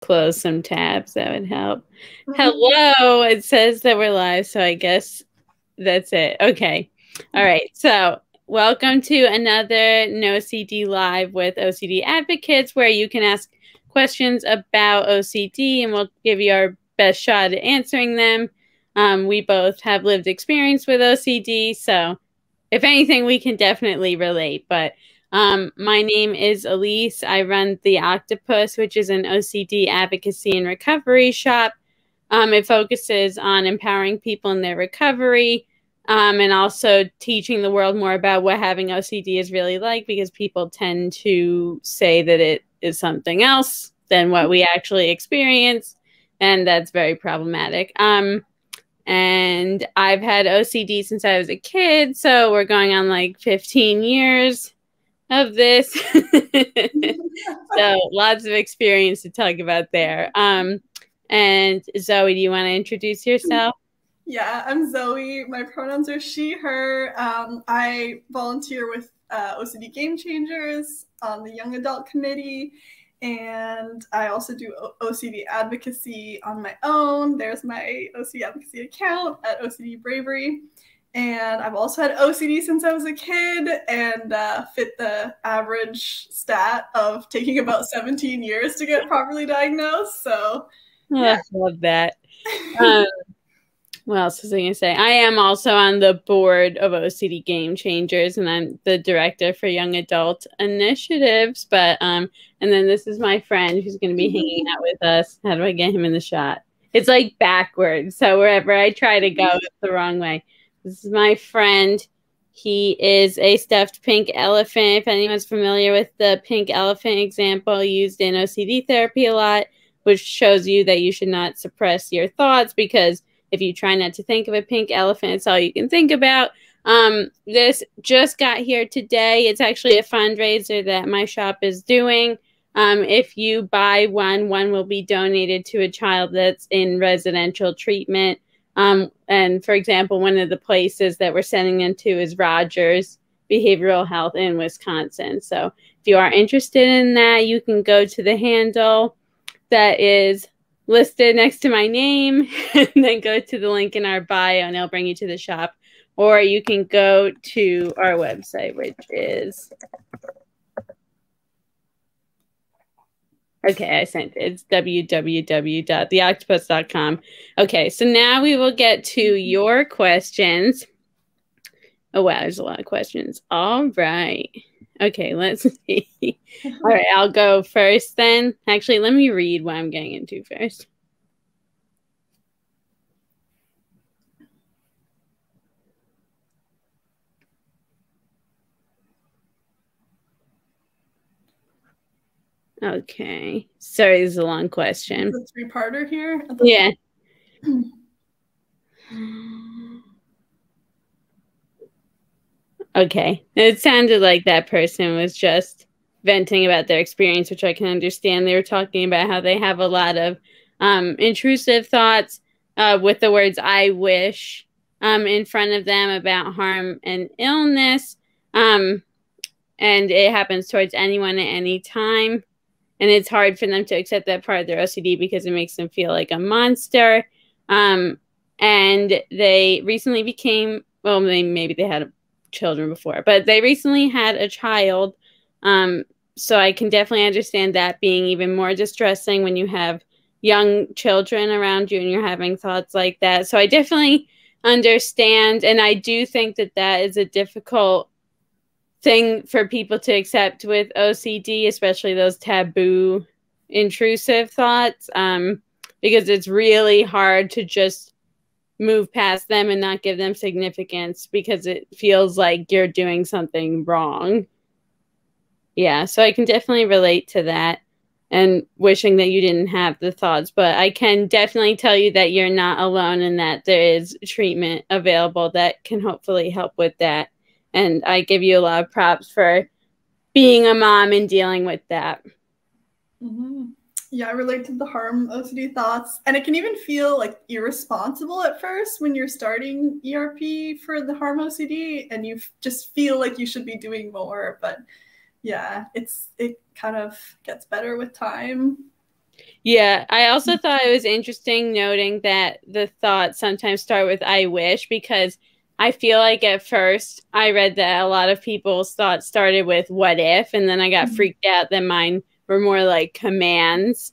close some tabs. That would help. Mm-hmm. Hello. It says that we're live, so I guess that's it. Okay. All right. So, welcome to another NOCD Live with OCD Advocates, where you can ask questions about OCD and we'll give you our best shot at answering them. Um, we both have lived experience with OCD, so if anything, we can definitely relate. But um, my name is Elise. I run The OCDtopus, which is an OCD advocacy and recovery shop. Um, it focuses on empowering people in their recovery um, and also teaching the world more about what having OCD is really like because people tend to say that it is something else than what we actually experience. And that's very problematic. Um, and I've had OCD since I was a kid. So we're going on like 15 years of this. so lots of experience to talk about there. Um, and Zoe, do you want to introduce yourself? Yeah, I'm Zoe. My pronouns are she, her. Um, I volunteer with uh, OCD Game Changers on the Young Adult Committee, and I also do OCD advocacy on my own. There's my OCD advocacy account at OCD Bravery. And I've also had OCD since I was a kid and uh, fit the average stat of taking about 17 years to get properly diagnosed. So, yeah. I love that. Um, what else was I going to say? I am also on the board of OCD Game Changers, and I'm the director for Young Adult Initiatives. But um, and then this is my friend who's going to be hanging out with us. How do I get him in the shot? It's like backwards, so wherever I try to go, it's the wrong way. This is my friend. He is a stuffed pink elephant. If anyone's familiar with the pink elephant example used in OCD therapy a lot, which shows you that you should not suppress your thoughts because if you try not to think of a pink elephant, it's all you can think about. Um, this just got here today. It's actually a fundraiser that my shop is doing. Um, if you buy one, one will be donated to a child that's in residential treatment. Um, and for example, one of the places that we're sending them to is Rogers Behavioral Health in Wisconsin. So if you are interested in that, you can go to the handle that is listed next to my name and then go to the link in our bio and it'll bring you to the shop. Or you can go to our website, which is Okay, I sent it. It's www.theocdtopus.com. Okay, so now we will get to mm-hmm. your questions. Oh, wow, there's a lot of questions. All right. Okay, let's see. All right, I'll go first then. Actually, let me read what I'm getting into first. Okay. Sorry, this is a long question. a three-parter here. Yeah. okay. It sounded like that person was just venting about their experience, which I can understand. They were talking about how they have a lot of um, intrusive thoughts uh, with the words "I wish" um, in front of them about harm and illness. Um, and it happens towards anyone at any time and it's hard for them to accept that part of their OCD because it makes them feel like a monster. Um, and they recently became well, they, maybe they had children before, but they recently had a child. Um, so I can definitely understand that being even more distressing when you have young children around you and you're having thoughts like that. So I definitely understand, and I do think that that is a difficult thing for people to accept with OCD, especially those taboo, intrusive thoughts, um, because it's really hard to just move past them and not give them significance because it feels like you're doing something wrong. Yeah, so I can definitely relate to that and wishing that you didn't have the thoughts. But I can definitely tell you that you're not alone and that there is treatment available that can hopefully help with that and I give you a lot of props for being a mom and dealing with that. Mm-hmm. Yeah, I relate to the harm OCD thoughts. And it can even feel like irresponsible at first when you're starting ERP for the harm OCD and you just feel like you should be doing more. But yeah, it's it kind of gets better with time. Yeah, I also thought it was interesting noting that the thoughts sometimes start with I wish because I feel like at first I read that a lot of people's thoughts started with what if, and then I got mm-hmm. freaked out that mine were more like commands,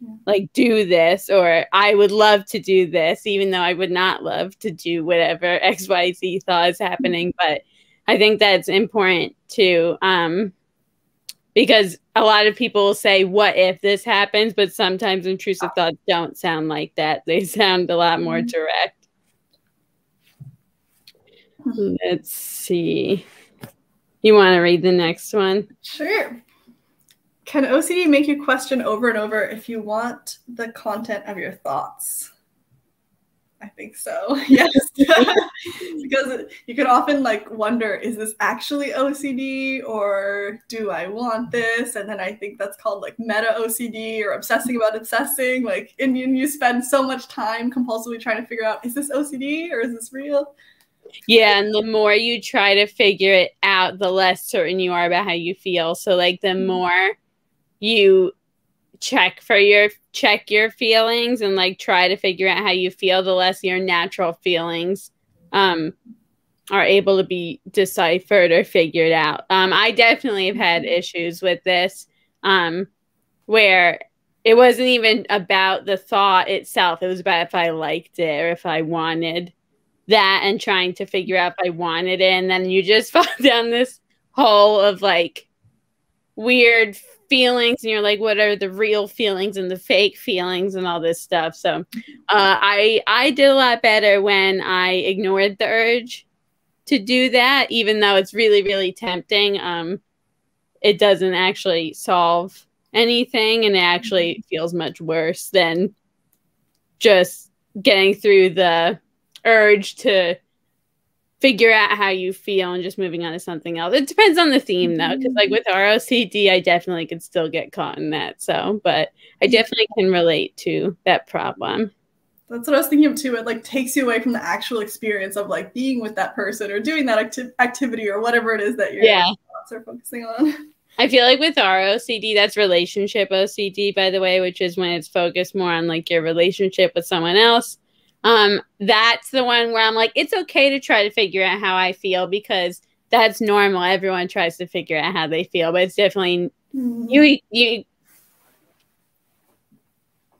yeah. like do this, or I would love to do this, even though I would not love to do whatever XYZ thought is happening. Mm-hmm. But I think that's important too. Um, because a lot of people will say, What if this happens? But sometimes intrusive thoughts don't sound like that. They sound a lot more mm-hmm. direct. Mm-hmm. Let's see. You want to read the next one? Sure. Can OCD make you question over and over if you want the content of your thoughts? I think so. Yes. because you could often like wonder is this actually OCD or do I want this? And then I think that's called like meta OCD or obsessing about obsessing. Like and you spend so much time compulsively trying to figure out is this OCD or is this real? Yeah, and the more you try to figure it out, the less certain you are about how you feel. So like the mm-hmm. more you check for your check your feelings and like try to figure out how you feel the less your natural feelings um are able to be deciphered or figured out um i definitely have had mm-hmm. issues with this um where it wasn't even about the thought itself it was about if i liked it or if i wanted that and trying to figure out if i wanted it. And then you just fall down this hole of like weird feelings. And you're like what are the real feelings and the fake feelings and all this stuff? So uh, i i did a lot better when i ignored the urge to do that even though it's really really tempting. Um it doesn't actually solve anything and it actually mm-hmm. feels much worse than just getting through the urge to figure out how you feel and just moving on to something else. It depends on the theme though, because like with ROCD, I definitely could still get caught in that. So, but I definitely can relate to that problem. That's what I was thinking of too. It like takes you away from the actual experience of like being with that person or doing that acti- activity or whatever it is that your yeah. thoughts are focusing on. I feel like with ROCD, that's relationship OCD, by the way, which is when it's focused more on like your relationship with someone else um, that's the one where I'm like, it's okay to try to figure out how I feel because that's normal. Everyone tries to figure out how they feel, but it's definitely mm-hmm. you. You.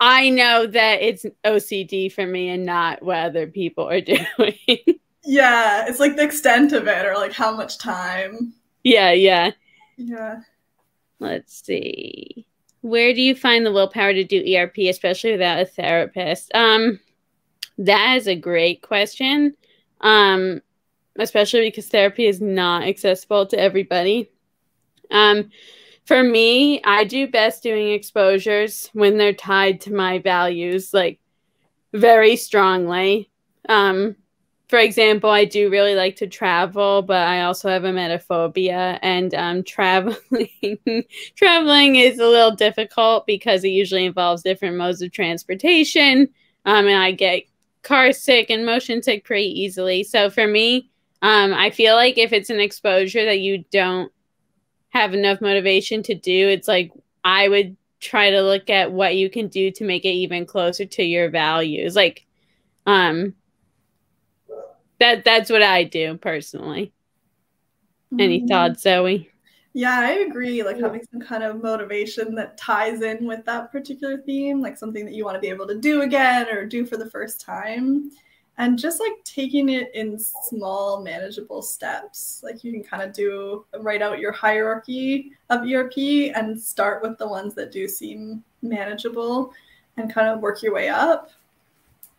I know that it's OCD for me and not what other people are doing. yeah, it's like the extent of it or like how much time. Yeah, yeah. Yeah. Let's see. Where do you find the willpower to do ERP, especially without a therapist? Um, that is a great question. Um, especially because therapy is not accessible to everybody. Um, for me, I do best doing exposures when they're tied to my values, like very strongly. Um, for example, I do really like to travel, but I also have emetophobia, and um, traveling traveling is a little difficult because it usually involves different modes of transportation, um, and I get car sick and motion sick pretty easily. So for me, um, I feel like if it's an exposure that you don't have enough motivation to do, it's like I would try to look at what you can do to make it even closer to your values. Like, um, that that's what I do personally. Any mm-hmm. thoughts, Zoe? Yeah, I agree. Like having some kind of motivation that ties in with that particular theme, like something that you want to be able to do again or do for the first time. And just like taking it in small, manageable steps. Like you can kind of do write out your hierarchy of ERP and start with the ones that do seem manageable and kind of work your way up.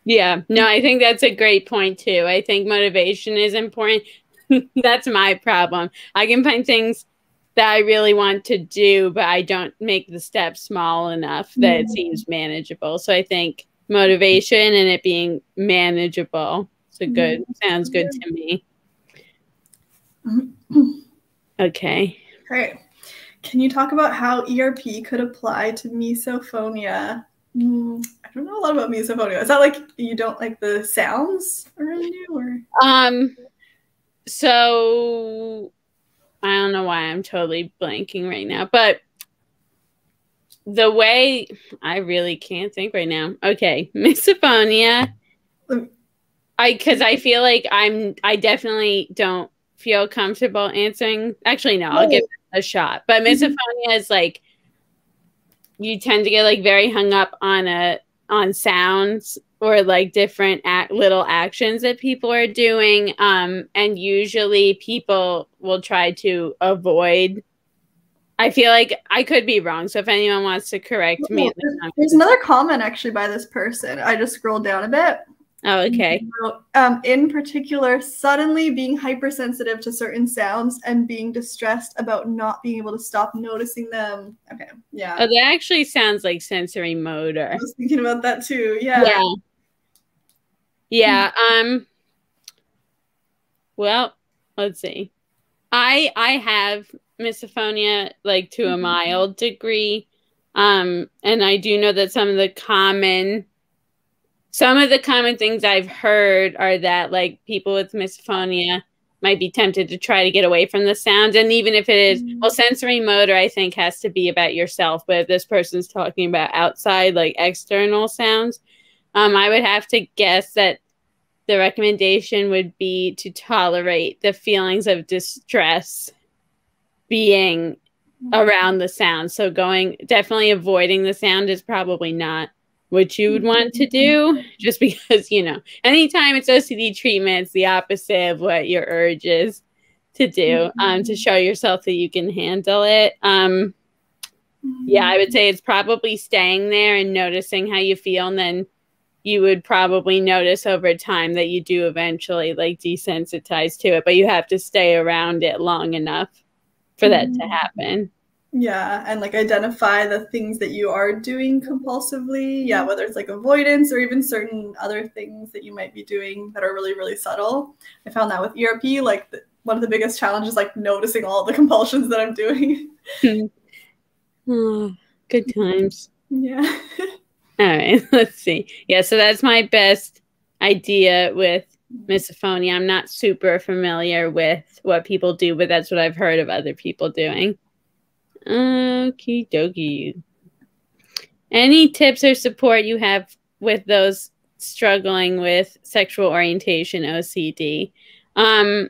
Yeah, no, I think that's a great point too. I think motivation is important. that's my problem. I can find things that I really want to do, but I don't make the steps small enough that mm-hmm. it seems manageable. So I think motivation and it being manageable. So good mm-hmm. sounds good to me. Okay. Great. Can you talk about how ERP could apply to misophonia? Mm, I don't know a lot about misophonia. Is that like you don't like the sounds around you, or um? So I don't know why I'm totally blanking right now, but the way I really can't think right now. Okay, misophonia. I because I feel like I'm I definitely don't feel comfortable answering. Actually, no, I'll give it a shot. But mm-hmm. misophonia is like you tend to get like very hung up on a on sounds or like different act, little actions that people are doing um and usually people will try to avoid I feel like I could be wrong. So if anyone wants to correct me, there's another comment actually by this person. I just scrolled down a bit. Oh, okay. Um, in particular, suddenly being hypersensitive to certain sounds and being distressed about not being able to stop noticing them. Okay, yeah. Oh, that actually sounds like sensorimotor. I was thinking about that too. Yeah. Yeah. Yeah. Um. Well, let's see. I I have misophonia like to a mm-hmm. mild degree. Um, and I do know that some of the common some of the common things I've heard are that like people with misophonia might be tempted to try to get away from the sounds. And even if it is, mm-hmm. well, sensorimotor, I think, has to be about yourself. But if this person's talking about outside, like external sounds, um, I would have to guess that the recommendation would be to tolerate the feelings of distress being around the sound. So going definitely avoiding the sound is probably not what you would want to do just because, you know, anytime it's OCD treatment, it's the opposite of what your urge is to do um, to mm-hmm. show yourself that you can handle it. Um, yeah, I would say it's probably staying there and noticing how you feel and then you would probably notice over time that you do eventually like desensitize to it, but you have to stay around it long enough for that to mm-hmm. happen. Yeah, and like identify the things that you are doing compulsively. Yeah, whether it's like avoidance or even certain other things that you might be doing that are really, really subtle. I found that with ERP, like the, one of the biggest challenges, like noticing all the compulsions that I'm doing. oh, good times. Yeah. all right, let's see. Yeah, so that's my best idea with misophonia. I'm not super familiar with what people do, but that's what I've heard of other people doing. Okie dokie. Any tips or support you have with those struggling with sexual orientation OCD? Um,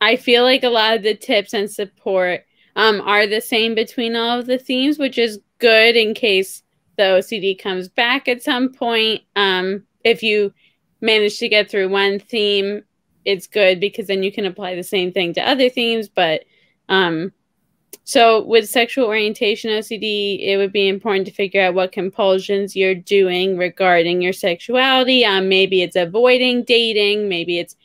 I feel like a lot of the tips and support um, are the same between all of the themes, which is good in case the OCD comes back at some point. Um, if you manage to get through one theme, it's good because then you can apply the same thing to other themes. But um, so with sexual orientation OCD, it would be important to figure out what compulsions you're doing regarding your sexuality. Um, maybe it's avoiding dating, maybe it's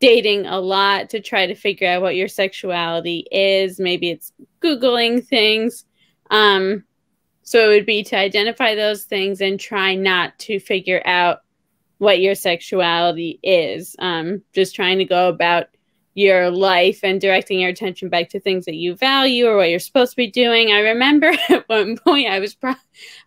dating a lot to try to figure out what your sexuality is. Maybe it's Googling things. Um, so it would be to identify those things and try not to figure out what your sexuality is. Um, just trying to go about your life and directing your attention back to things that you value or what you're supposed to be doing. I remember at one point I was pro-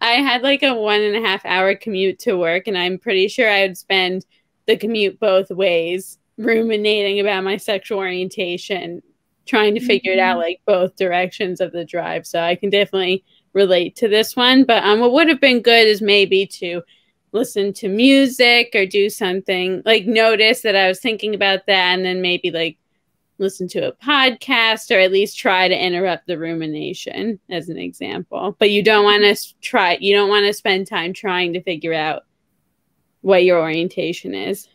I had like a one and a half hour commute to work, and I'm pretty sure I would spend the commute both ways, ruminating about my sexual orientation, trying to figure mm-hmm. it out mm-hmm. like both directions of the drive. So I can definitely relate to this one. But um, what would have been good is maybe to listen to music or do something like notice that I was thinking about that and then maybe like listen to a podcast or at least try to interrupt the rumination as an example. But you don't want to try you don't want to spend time trying to figure out what your orientation is.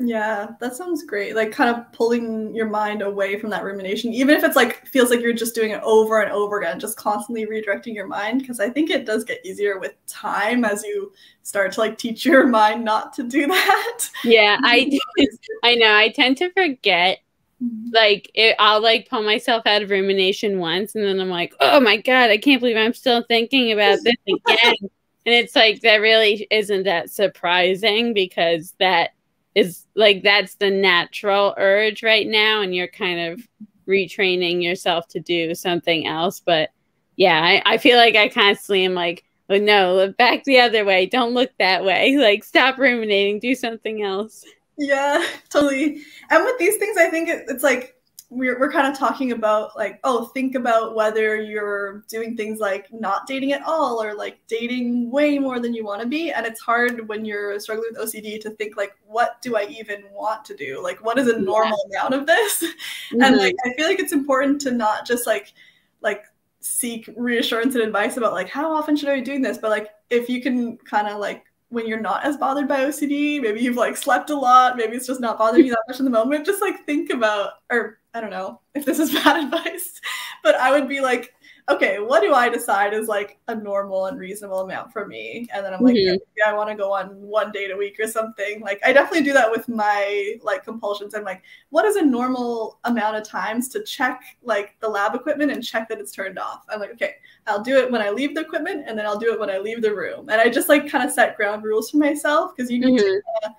Yeah, that sounds great. Like kind of pulling your mind away from that rumination, even if it's like feels like you're just doing it over and over again, just constantly redirecting your mind. Because I think it does get easier with time as you start to like teach your mind not to do that. Yeah, I I know. I tend to forget. Mm-hmm. Like it, I'll like pull myself out of rumination once, and then I'm like, oh my god, I can't believe I'm still thinking about this again. and it's like that really isn't that surprising because that is like that's the natural urge right now and you're kind of retraining yourself to do something else. But yeah i, I feel like i constantly am like oh no look back the other way. Don't look that way. Like stop ruminating. Do something else. Yeah totally. And with these things i think it, it's like we're, we're kind of talking about like oh think about whether you're doing things like not dating at all or like dating way more than you want to be and it's hard when you're struggling with ocd to think like what do i even want to do like what is a normal yeah. amount of this mm-hmm. and like i feel like it's important to not just like like seek reassurance and advice about like how often should i be doing this but like if you can kind of like when you're not as bothered by OCD, maybe you've like slept a lot, maybe it's just not bothering you that much in the moment, just like think about, or I don't know if this is bad advice, but I would be like, okay, what do I decide is like a normal and reasonable amount for me? And then I'm like, mm-hmm. yeah, I want to go on one date a week or something. Like I definitely do that with my like compulsions. I'm like, what is a normal amount of times to check like the lab equipment and check that it's turned off? I'm like, okay, I'll do it when I leave the equipment and then I'll do it when I leave the room. And I just like kind of set ground rules for myself because you need mm-hmm. to uh,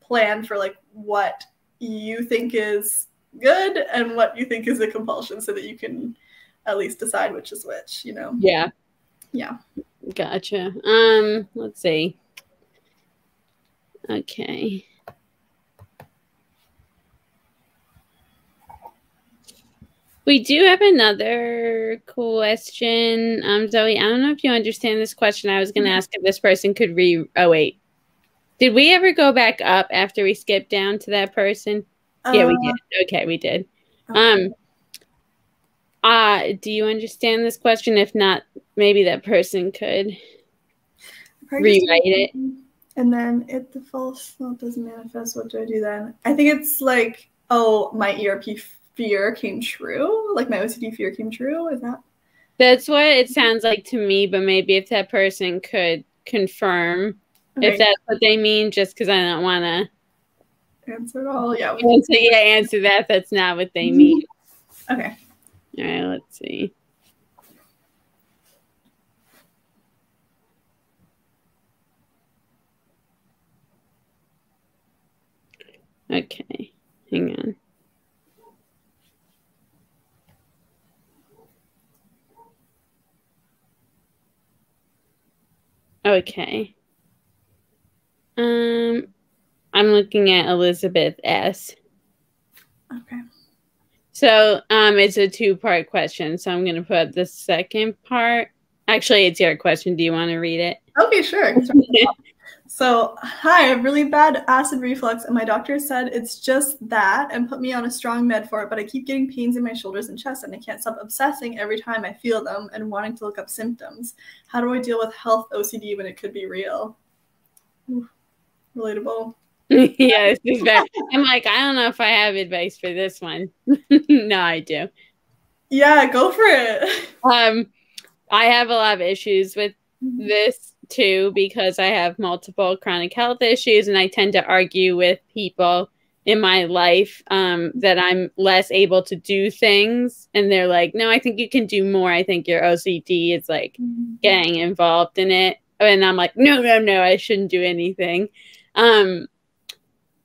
plan for like what you think is good and what you think is a compulsion so that you can at least decide which is which, you know? Yeah. Yeah. Gotcha. Um, let's see. Okay. We do have another question. Um, Zoe, I don't know if you understand this question. I was going to mm-hmm. ask if this person could re. Oh, wait. Did we ever go back up after we skipped down to that person? Uh, yeah, we uh, did. Okay, we did. Okay. Um, uh, do you understand this question? If not, maybe that person could rewrite it. And then if the false thought doesn't manifest, what do I do then? I think it's like, oh, my ERP fear came true. Like my OCD fear came true. Is that? That's what it sounds like to me. But maybe if that person could confirm okay. if that's what they mean, just because I don't want to answer it all. Yeah. We Answer, yeah, answer that. That's not what they mean. okay. All right, let's see. Okay, hang on. Okay. Um, I'm looking at Elizabeth S. Okay. So um, it's a two part question. So I'm going to put the second part. Actually, it's your question. Do you want to read it? Okay, sure. so, hi, I have really bad acid reflux, and my doctor said it's just that and put me on a strong med for it, but I keep getting pains in my shoulders and chest, and I can't stop obsessing every time I feel them and wanting to look up symptoms. How do I deal with health OCD when it could be real? Ooh, relatable. Yeah, this is bad. I'm like, I don't know if I have advice for this one. no, I do. Yeah, go for it. Um, I have a lot of issues with mm-hmm. this too because I have multiple chronic health issues, and I tend to argue with people in my life um, that I'm less able to do things, and they're like, "No, I think you can do more. I think your OCD is like mm-hmm. getting involved in it," and I'm like, "No, no, no, I shouldn't do anything." Um,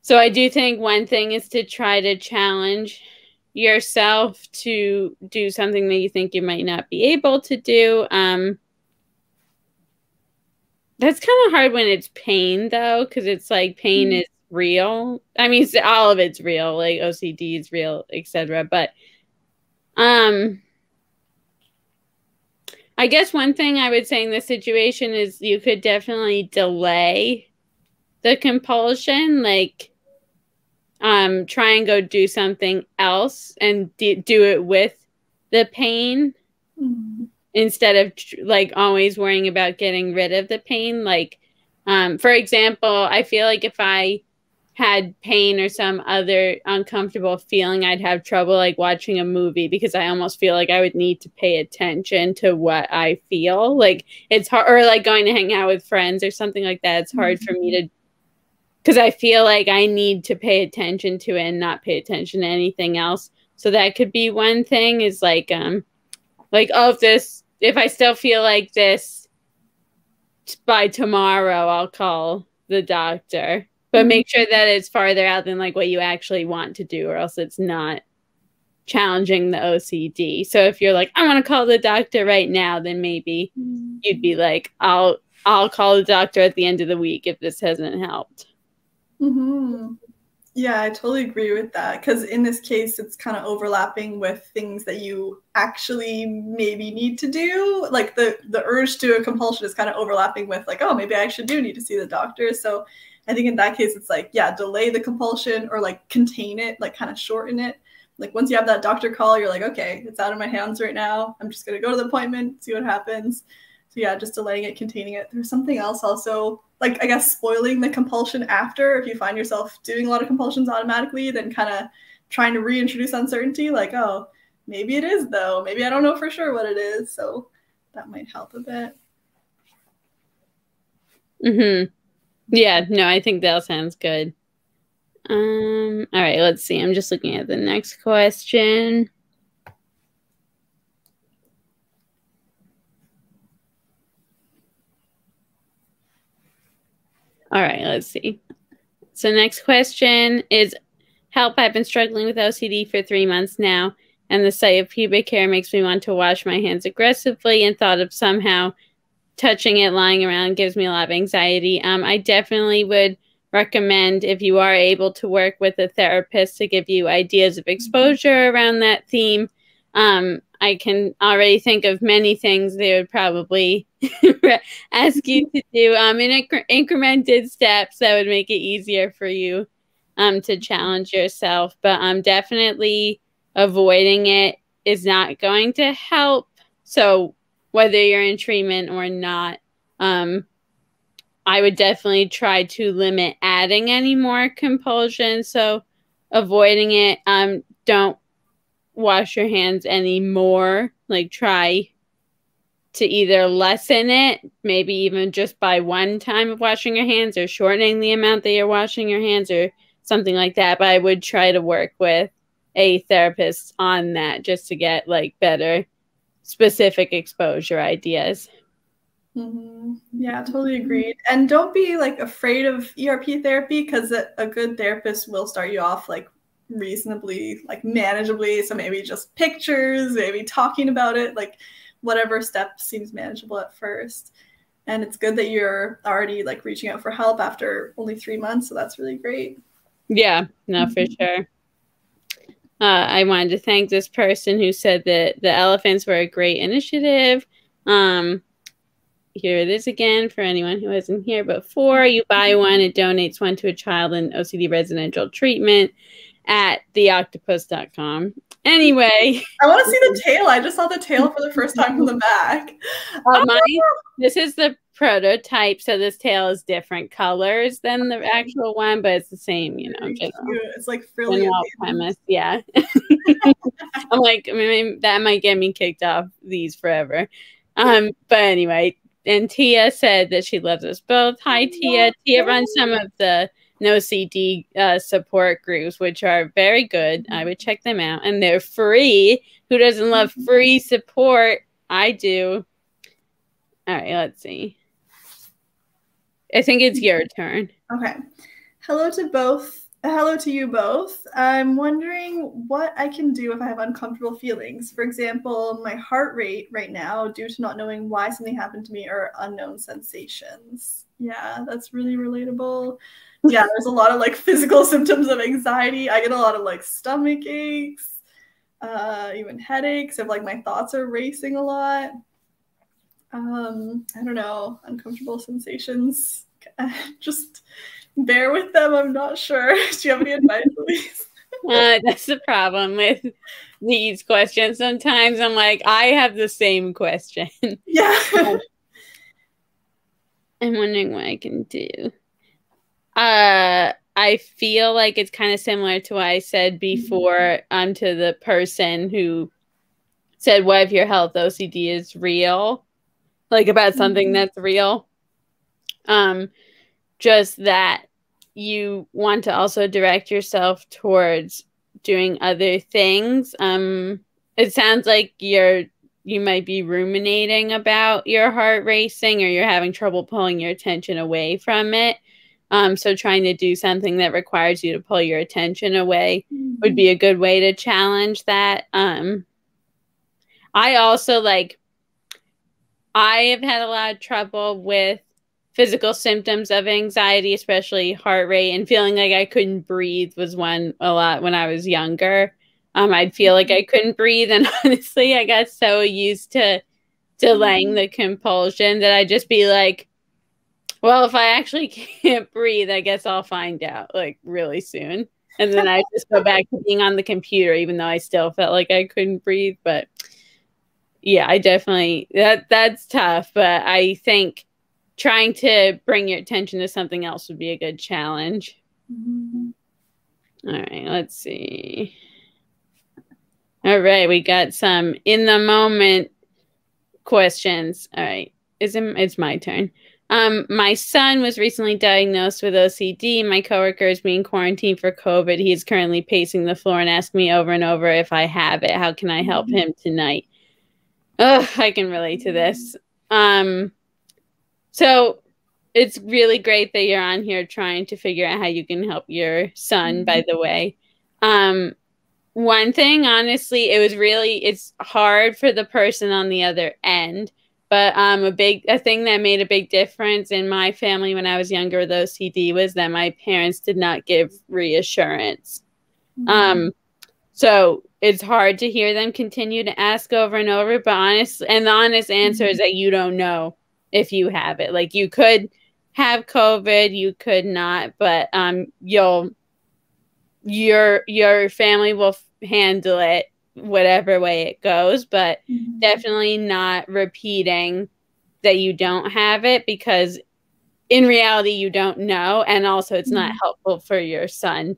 so I do think one thing is to try to challenge yourself to do something that you think you might not be able to do. Um, that's kind of hard when it's pain though, because it's like pain mm-hmm. is real. I mean, all of it's real, like OCD is real, etc. But um, I guess one thing I would say in this situation is you could definitely delay the compulsion, like um, try and go do something else and d- do it with the pain mm-hmm. instead of like always worrying about getting rid of the pain. Like, um, for example, I feel like if I had pain or some other uncomfortable feeling, I'd have trouble like watching a movie because I almost feel like I would need to pay attention to what I feel. Like it's hard, or like going to hang out with friends or something like that. It's hard mm-hmm. for me to because I feel like I need to pay attention to it and not pay attention to anything else. So that could be one thing is like um like oh if this if I still feel like this by tomorrow I'll call the doctor. But mm-hmm. make sure that it's farther out than like what you actually want to do or else it's not challenging the OCD. So if you're like I want to call the doctor right now then maybe mm-hmm. you'd be like I'll I'll call the doctor at the end of the week if this hasn't helped. Mm-hmm. Yeah, I totally agree with that. Because in this case, it's kind of overlapping with things that you actually maybe need to do. Like the the urge to a compulsion is kind of overlapping with like, oh, maybe I actually do need to see the doctor. So I think in that case, it's like, yeah, delay the compulsion or like contain it, like kind of shorten it. Like once you have that doctor call, you're like, okay, it's out of my hands right now. I'm just gonna go to the appointment, see what happens. So yeah, just delaying it, containing it. There's something else also, like I guess spoiling the compulsion after. If you find yourself doing a lot of compulsions automatically, then kind of trying to reintroduce uncertainty, like, oh, maybe it is though. Maybe I don't know for sure what it is. So that might help a bit. Mm-hmm. Yeah, no, I think that sounds good. Um, all right, let's see. I'm just looking at the next question. All right, let's see. So next question is help. I've been struggling with OCD for three months now, and the sight of pubic hair makes me want to wash my hands aggressively and thought of somehow touching it lying around gives me a lot of anxiety. Um, I definitely would recommend if you are able to work with a therapist to give you ideas of exposure around that theme. Um, I can already think of many things they would probably ask you to do um, in incre- incremented steps that would make it easier for you um, to challenge yourself. But um, definitely avoiding it is not going to help. So whether you're in treatment or not, um, I would definitely try to limit adding any more compulsion. So avoiding it. Um, don't wash your hands anymore. Like try to either lessen it, maybe even just by one time of washing your hands or shortening the amount that you're washing your hands or something like that. But I would try to work with a therapist on that just to get like better specific exposure ideas. Mm-hmm. Yeah, totally agreed. And don't be like afraid of ERP therapy because a good therapist will start you off like reasonably, like manageably. So maybe just pictures, maybe talking about it, like whatever step seems manageable at first. And it's good that you're already like reaching out for help after only three months. So that's really great. Yeah, no, for mm-hmm. sure. Uh, I wanted to thank this person who said that the elephants were a great initiative. Um, here it is again for anyone who wasn't here before. You buy one, it donates one to a child in OCD residential treatment at theocdtopus.com. Anyway, I want to see the tail. I just saw the tail for the first time from the back. Uh, mine, this is the prototype, so this tail is different colors than the actual one, but it's the same, you know. It's like frilly premise, yeah. I'm like, I mean, that might get me kicked off these forever. Um, but anyway, and Tia said that she loves us both. Hi, Tia. Tia runs some of the NOCD uh, support groups, which are very good. I would mm-hmm. check them out, and they're free. Who doesn't love mm-hmm. free support? I do. All right, let's see. I think it's mm-hmm. your turn. Okay. Hello to both. Hello to you both. I'm wondering what I can do if I have uncomfortable feelings. For example, my heart rate right now, due to not knowing why something happened to me, or unknown sensations. Yeah, that's really relatable. Yeah, there's a lot of like physical symptoms of anxiety. I get a lot of like stomach aches, uh, even headaches, if like my thoughts are racing a lot um, I don't know, uncomfortable sensations. Just bear with them. I'm not sure. Do you have any advice, please? Uh, that's the problem with these questions. Sometimes I'm like, I have the same question. Yeah. I'm wondering what I can do. Uh, I feel like it's kind of similar to what I said before um, to the person who said, What if your health OCD is real? like about something mm-hmm. that's real. Um, just that you want to also direct yourself towards doing other things. Um, it sounds like you're you might be ruminating about your heart racing or you're having trouble pulling your attention away from it. Um, so trying to do something that requires you to pull your attention away mm-hmm. would be a good way to challenge that. Um, I also like I have had a lot of trouble with physical symptoms of anxiety, especially heart rate and feeling like I couldn't breathe was one a lot when I was younger. Um, I'd feel like I couldn't breathe, and honestly, I got so used to delaying the compulsion that I'd just be like, "Well, if I actually can't breathe, I guess I'll find out like really soon." And then I just go back to being on the computer, even though I still felt like I couldn't breathe. But yeah, I definitely that that's tough. But I think trying to bring your attention to something else would be a good challenge. Mm-hmm. All right, let's see. All right, we got some in the moment questions. All right, is it, it's my turn. Um, my son was recently diagnosed with OCD. My coworker is being quarantined for COVID. He is currently pacing the floor and asking me over and over if I have it. How can I help mm-hmm. him tonight? Ugh, I can relate to this. Um, so it's really great that you're on here trying to figure out how you can help your son, mm-hmm. by the way. Um, one thing, honestly, it was really it's hard for the person on the other end. But um, a big a thing that made a big difference in my family when I was younger with OCD was that my parents did not give reassurance. Mm-hmm. Um, so it's hard to hear them continue to ask over and over. But honest and the honest answer mm-hmm. is that you don't know if you have it. Like you could have COVID, you could not, but um, you'll your your family will handle it whatever way it goes, but mm-hmm. definitely not repeating that you don't have it because in reality you don't know and also it's mm-hmm. not helpful for your son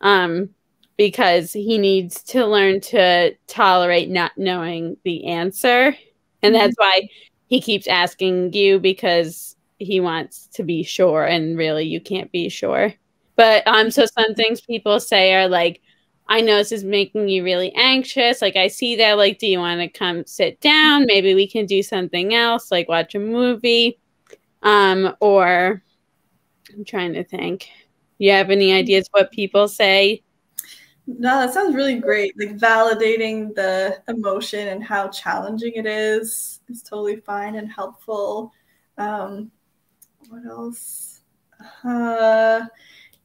um because he needs to learn to tolerate not knowing the answer and mm-hmm. that's why he keeps asking you because he wants to be sure and really you can't be sure but um so some things people say are like i know this is making you really anxious like i see that like do you want to come sit down maybe we can do something else like watch a movie um or i'm trying to think you have any ideas what people say no, that sounds really great. Like validating the emotion and how challenging it is is totally fine and helpful. Um, what else? Uh,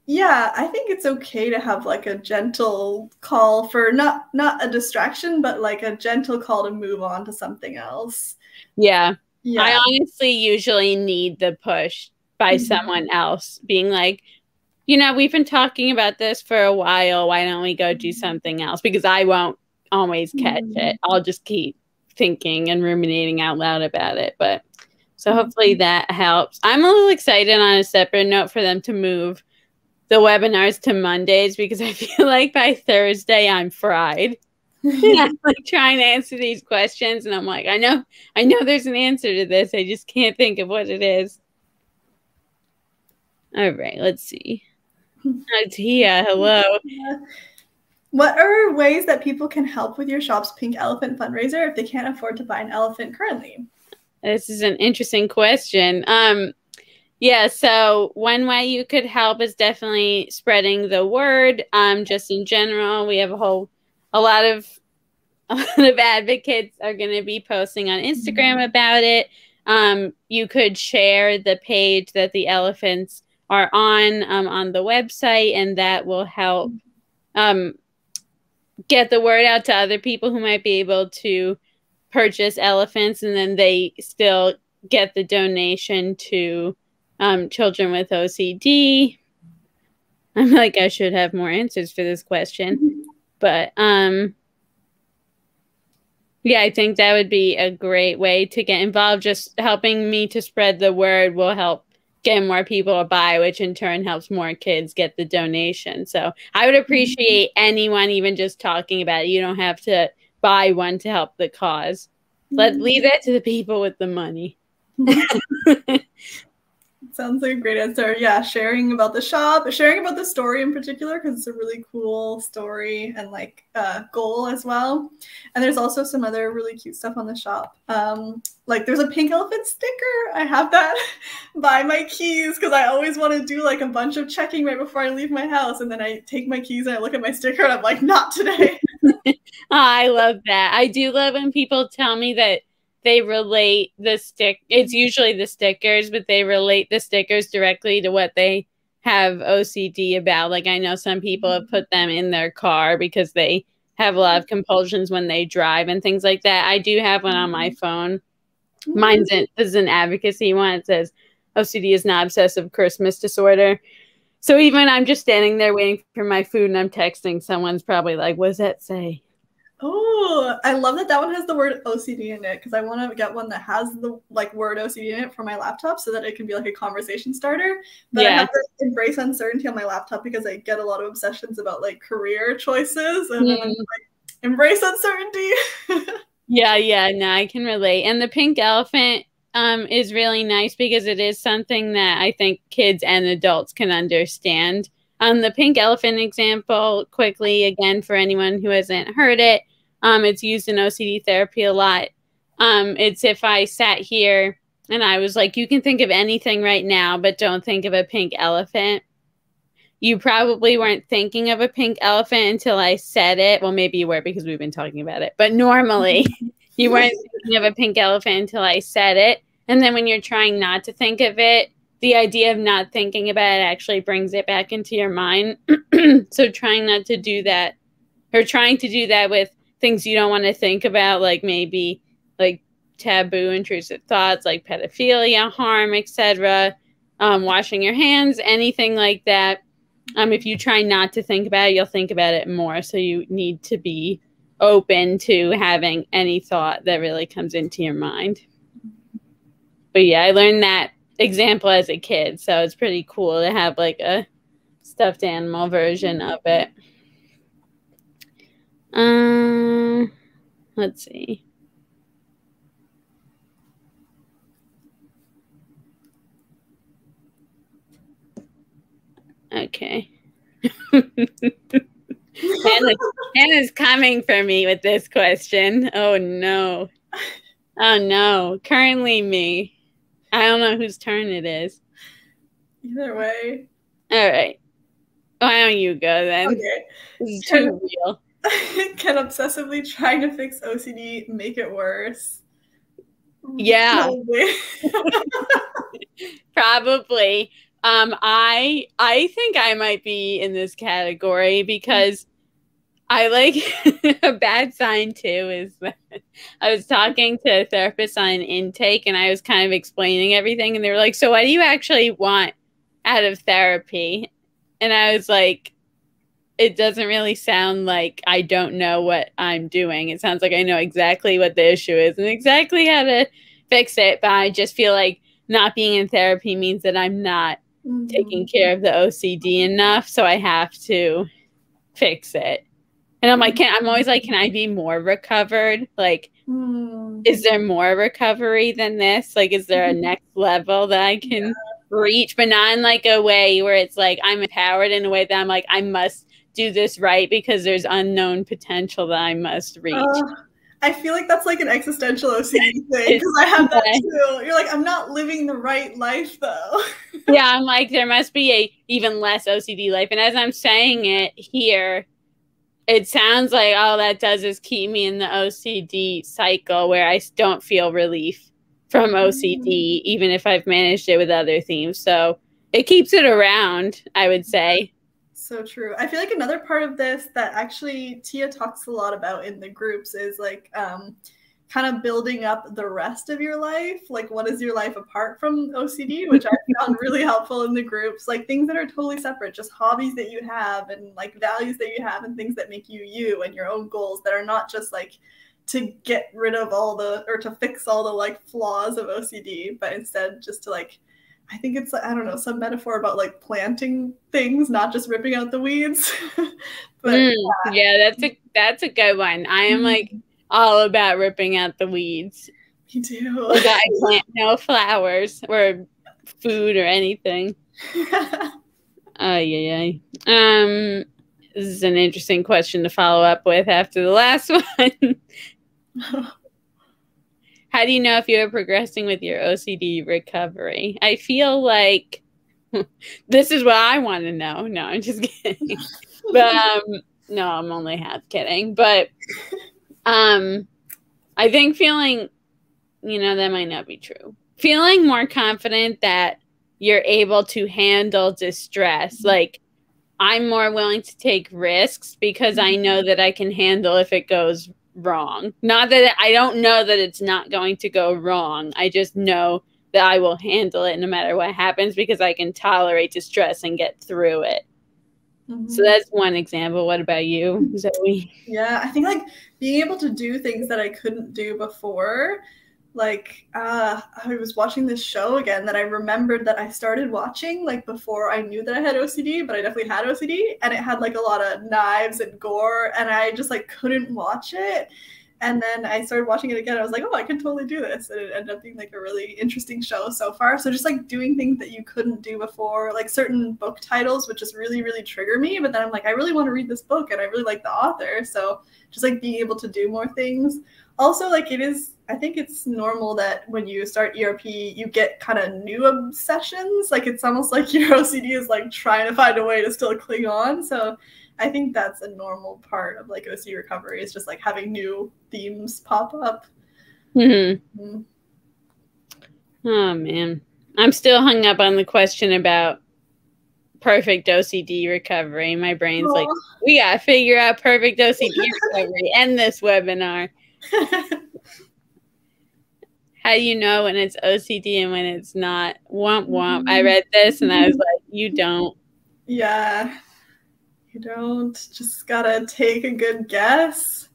yeah, I think it's okay to have like a gentle call for not not a distraction, but like a gentle call to move on to something else. Yeah. Yeah. I honestly usually need the push by mm-hmm. someone else being like, you know, we've been talking about this for a while. Why don't we go do something else? Because I won't always catch mm-hmm. it. I'll just keep thinking and ruminating out loud about it. But so hopefully mm-hmm. that helps. I'm a little excited on a separate note for them to move the webinars to Mondays because I feel like by Thursday I'm fried. Like trying to answer these questions and I'm like, I know I know there's an answer to this. I just can't think of what it is. All right, let's see. Tia. Hello. What are ways that people can help with your shop's pink elephant fundraiser if they can't afford to buy an elephant currently? This is an interesting question. Um, yeah, so one way you could help is definitely spreading the word. Um, just in general, we have a whole, a lot of, a lot of advocates are going to be posting on Instagram mm-hmm. about it. Um, you could share the page that the elephants are on um, on the website, and that will help um, get the word out to other people who might be able to purchase elephants, and then they still get the donation to um, children with OCD. I'm like, I should have more answers for this question, but um, yeah, I think that would be a great way to get involved. Just helping me to spread the word will help get more people to buy, which in turn helps more kids get the donation. So I would appreciate mm-hmm. anyone even just talking about it. You don't have to buy one to help the because Let mm-hmm. leave that to the people with the money. Sounds like a great answer. Yeah, sharing about the shop, sharing about the story in particular, because it's a really cool story and like uh, goal as well. And there's also some other really cute stuff on the shop. Um, like there's a pink elephant sticker. I have that by my keys because I always want to do like a bunch of checking right before I leave my house. And then I take my keys and I look at my sticker and I'm like, not today. oh, I love that. I do love when people tell me that they relate the stick it's usually the stickers but they relate the stickers directly to what they have ocd about. Like i know some people have put them in their car because they have a lot of compulsions when they drive and things like that. I do have one on my mm-hmm. phone. Mm-hmm. Mine's in, this is an advocacy one. It says ocd is not obsessive christmas disorder. So even i'm just standing there waiting for my food and i'm texting someone's probably like what does that say Oh, I love that that one has the word OCD in it because I want to get one that has the like word OCD in it for my laptop so that it can be like a conversation starter. But yeah. I have to embrace uncertainty on my laptop because I get a lot of obsessions about like career choices and mm. then I'm like embrace uncertainty. yeah, yeah, no, I can relate. And the pink elephant um is really nice because it is something that I think kids and adults can understand. Um, the pink elephant example, quickly again for anyone who hasn't heard it, um, it's used in OCD therapy a lot. Um, it's if I sat here and I was like, you can think of anything right now, but don't think of a pink elephant. You probably weren't thinking of a pink elephant until I said it. Well, maybe you were because we've been talking about it, but normally you weren't thinking of a pink elephant until I said it. And then when you're trying not to think of it, the idea of not thinking about it actually brings it back into your mind. so trying not to do that or trying to do that with things you don't want to think about, like maybe like taboo, intrusive thoughts, like pedophilia, harm, etc. Um, washing your hands, anything like that. Um, if you try not to think about it, you'll think about it more. So you need to be open to having any thought that really comes into your mind. But yeah, I learned that example as a kid, so it's pretty cool to have like a stuffed animal version of it. Um, let's see. Okay. Hannah, Hannah's coming for me with this question. Oh no. Oh no. Currently me. I don't know whose turn it is. Either way. All right. Why don't you go then? Okay. This is too real. can obsessively trying to fix OCD make it worse? Yeah. Probably. Probably. Um I I think I might be in this category because I like a bad sign too is that I was talking to a therapist on intake and I was kind of explaining everything and they were like, "So what do you actually want out of therapy?" And I was like, it doesn't really sound like I don't know what I'm doing. It sounds like I know exactly what the issue is and exactly how to fix it. But I just feel like not being in therapy means that I'm not mm-hmm. taking care of the OCD enough. So I have to fix it. And I'm like, can, I'm always like, can I be more recovered? Like, mm. is there more recovery than this? Like, is there a mm-hmm. next level that I can yeah. reach, but not in like a way where it's like I'm empowered in a way that I'm like, I must do this right because there's unknown potential that I must reach. Uh, I feel like that's like an existential OCD thing because I have that too. You're like, I'm not living the right life though. yeah, I'm like, there must be a even less OCD life. And as I'm saying it here, it sounds like all that does is keep me in the OCD cycle where I don't feel relief from OCD, mm. even if I've managed it with other themes. So it keeps it around, I would say so true. I feel like another part of this that actually Tia talks a lot about in the groups is like um, kind of building up the rest of your life. Like, what is your life apart from OCD, which I found really helpful in the groups. Like, things that are totally separate, just hobbies that you have and like values that you have and things that make you you and your own goals that are not just like to get rid of all the or to fix all the like flaws of OCD, but instead just to like I think it's I don't know some metaphor about like planting things, not just ripping out the weeds. but mm, yeah. yeah. that's a that's a good one. I am like mm-hmm. all about ripping out the weeds. Me too. Like I plant no flowers or food or anything. Oh yeah, yeah. Um, this is an interesting question to follow up with after the last one. How do you know if you're progressing with your OCD recovery? I feel like this is what I want to know. No, I'm just kidding. but um, no, I'm only half kidding. But um, I think feeling you know, that might not be true. Feeling more confident that you're able to handle distress. Mm-hmm. Like, I'm more willing to take risks because I know mm-hmm. that I can handle if it goes wrong. Not that I don't know that it's not going to go wrong. I just know that I will handle it no matter what happens because I can tolerate distress and get through it. Mm-hmm. So that's one example. What about you, Zoe? Yeah, I think like being able to do things that I couldn't do before. Like, uh, I was watching this show again that I remembered that I started watching like before I knew that I had OCD, but I definitely had OCD, and it had like a lot of knives and gore, and I just like couldn't watch it. And then I started watching it again. I was like, oh, I can totally do this. And it ended up being like a really interesting show so far. So just like doing things that you couldn't do before, like certain book titles, which just really, really trigger me. But then I'm like, I really want to read this book and I really like the author. So just like being able to do more things. Also, like it is, I think it's normal that when you start ERP, you get kind of new obsessions. Like it's almost like your OCD is like trying to find a way to still cling on. So I think that's a normal part of like OC recovery is just like having new themes pop up. Mm-hmm. Mm-hmm. Oh man, I'm still hung up on the question about perfect OCD recovery. My brain's Aww. like, we gotta figure out perfect OCD recovery. End this webinar. How do you know when it's OCD and when it's not? Womp womp. I read this and I was like, you don't. Yeah. You don't just gotta take a good guess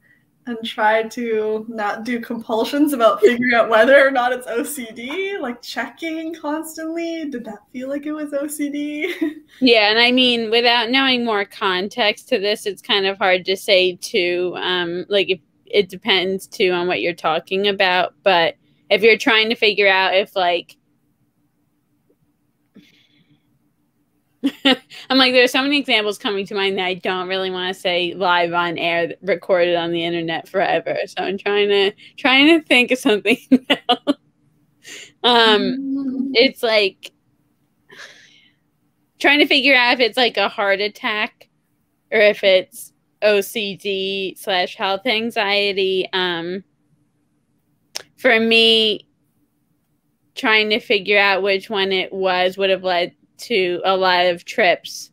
and try to not do compulsions about figuring out whether or not it's OCD, like checking constantly. Did that feel like it was OCD? Yeah, and I mean, without knowing more context to this, it's kind of hard to say too. Um, like if it depends too on what you're talking about, but if you're trying to figure out if like I'm like, there's so many examples coming to mind that I don't really want to say live on air, recorded on the internet forever. So I'm trying to trying to think of something else. um, mm. it's like trying to figure out if it's like a heart attack or if it's OCD slash health anxiety. Um, for me, trying to figure out which one it was would have led to a lot of trips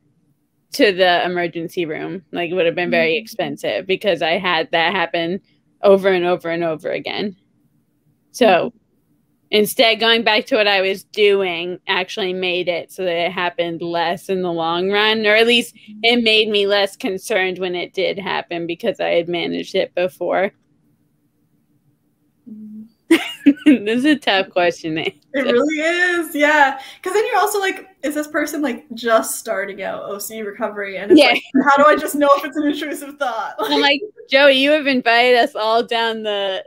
to the emergency room. Like it would have been very mm-hmm. expensive because I had that happen over and over and over again. So instead, going back to what I was doing actually made it so that it happened less in the long run, or at least it made me less concerned when it did happen because I had managed it before. this is a tough question. It really is, yeah. Because then you're also like, is this person like just starting out OC recovery? And yeah. Like, how do I just know if it's an intrusive thought? Like, I'm like, Joey, you have invited us all down the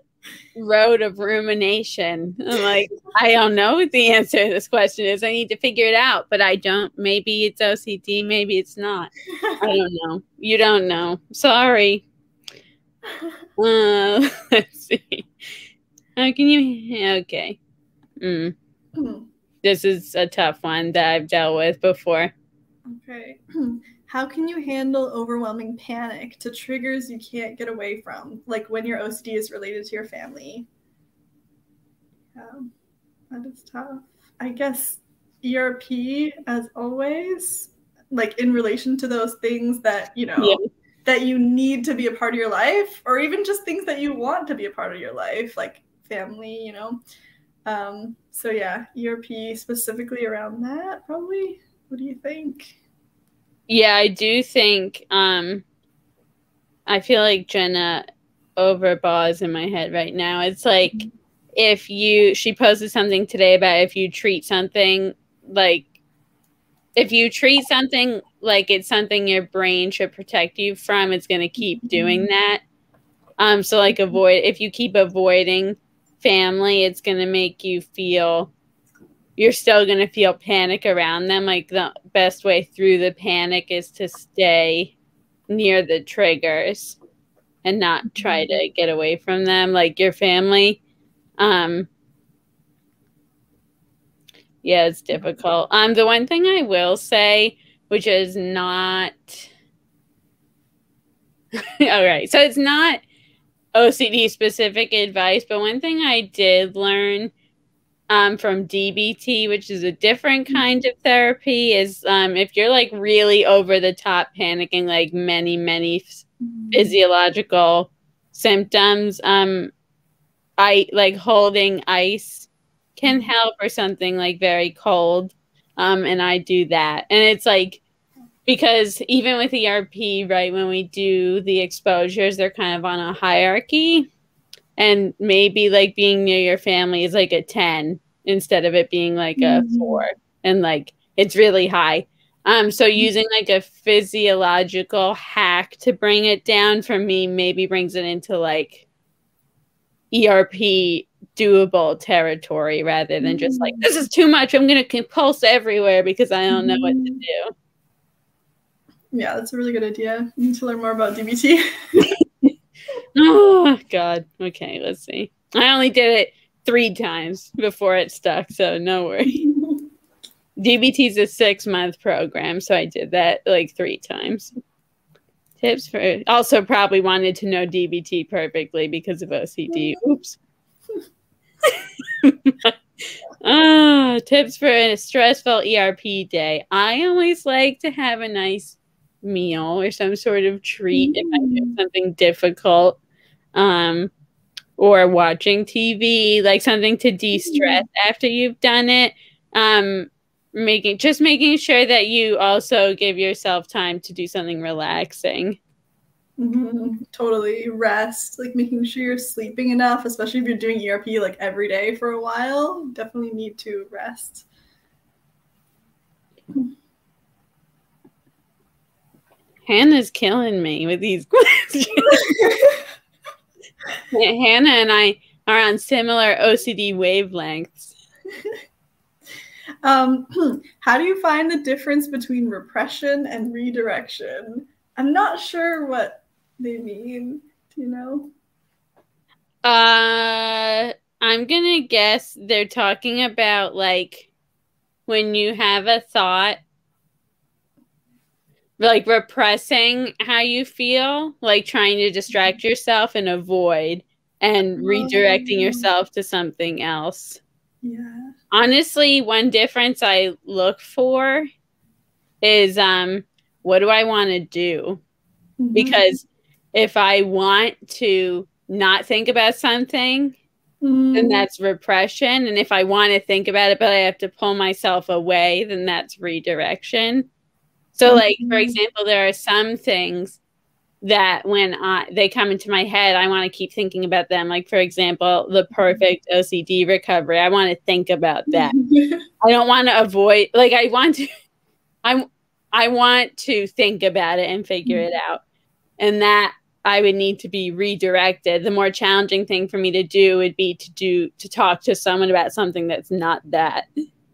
road of rumination. I'm like, I don't know what the answer to this question is. I need to figure it out, but I don't. Maybe it's OCD, maybe it's not. I don't know. You don't know. Sorry. Uh, let's see. How can you? Okay. Mm. Mm. This is a tough one that I've dealt with before. Okay. How can you handle overwhelming panic to triggers you can't get away from, like when your OCD is related to your family? Yeah, that is tough. I guess ERP, as always, like in relation to those things that, you know, yeah. that you need to be a part of your life, or even just things that you want to be a part of your life, like family, you know. Um, so yeah, ERP specifically around that, probably. What do you think? Yeah, I do think um I feel like Jenna Overbaugh's in my head right now. It's like mm-hmm. if you she posted something today about if you treat something like if you treat something like it's something your brain should protect you from, it's gonna keep doing mm-hmm. that. Um, so like avoid if you keep avoiding family, it's going to make you feel you're still going to feel panic around them. Like the best way through the panic is to stay near the triggers and not try to mm-hmm. get away from them like your family. Um yeah, it's difficult. Um the one thing I will say which is not all right. So it's not OCD specific advice, but one thing I did learn um, from DBT, which is a different mm-hmm. kind of therapy, is um, if you're like really over the top panicking, like many, many mm-hmm. physiological symptoms, um, I like holding ice can mm-hmm. help or something like very cold. Um, and I do that. And it's like, because even with ERP, right, when we do the exposures, they're kind of on a hierarchy. And maybe like being near your family is like a 10 instead of it being like a mm-hmm. four. And like it's really high. Um, so mm-hmm. using like a physiological hack to bring it down for me maybe brings it into like ERP doable territory rather than just like this is too much. I'm gonna compulse everywhere because I don't know what to mm-hmm. do. Yeah, that's a really good idea. You need to learn more about DBT. oh God. Okay, let's see. I only did it three times before it stuck, so no worry. DBT is a six month program, so I did that like three times. Tips for also probably wanted to know DBT perfectly because of OCD. Oops. ah, tips for a stressful ERP day. I always like to have a nice meal or some sort of treat mm-hmm. if I do mm. something difficult. Um, or watching TV, like something to de-stress mm-hmm. after you've done it. Um, making just making sure that you also give yourself time to do something relaxing. Mm-hmm. Totally rest, like making sure you're sleeping enough, especially if you're doing ERP like every day for a while. Definitely need to rest. Hannah's killing me with these questions. Hannah and I are on similar OCD wavelengths. Um, how do you find the difference between repression and redirection? I'm not sure what they mean. Do you know? Uh, I'm gonna guess they're talking about like when you have a thought like repressing how you feel, like trying to distract mm-hmm. yourself and avoid and redirecting yourself to something else. Yeah. Honestly, one difference I look for is um what do I want to do? Mm-hmm. Because if I want to not think about something, mm-hmm. then that's repression. And if I want to think about it, but I have to pull myself away, then that's redirection. So, mm-hmm. like for example, there are some things that when I, they come into my head, I want to keep thinking about them. Like for example, the perfect OCD recovery. I want to think about that. I don't want to avoid. Like I want to. I'm. I want to think about it and figure it out, and that I would need to be redirected. The more challenging thing for me to do would be to do to talk to someone about something that's not that.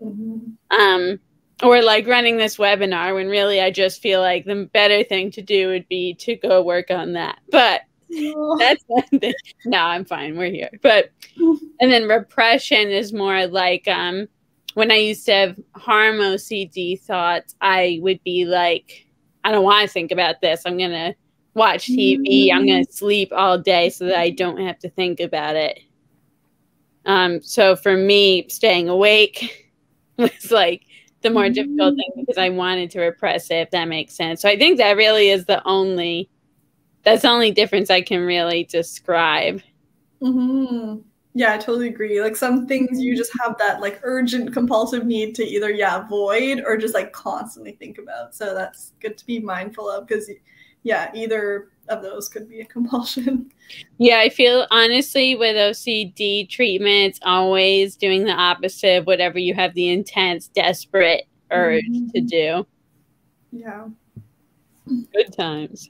Mm-hmm. Um or like running this webinar when really I just feel like the better thing to do would be to go work on that. But that's one thing. No, I'm fine. We're here. But and then repression is more like um when I used to have harm OCD thoughts, I would be like, I don't want to think about this. I'm gonna watch TV. I'm gonna sleep all day so that I don't have to think about it. Um, so for me, staying awake was like the more difficult thing because I wanted to repress it, if that makes sense. So I think that really is the only that's the only difference I can really describe. Mm-hmm. Yeah, I totally agree. Like some things you just have that like urgent compulsive need to either yeah avoid or just like constantly think about. So that's good to be mindful of because yeah, either of those could be a compulsion. Yeah, I feel honestly with OCD treatment, it's always doing the opposite of whatever you have the intense, desperate urge mm-hmm. to do. Yeah. Good times.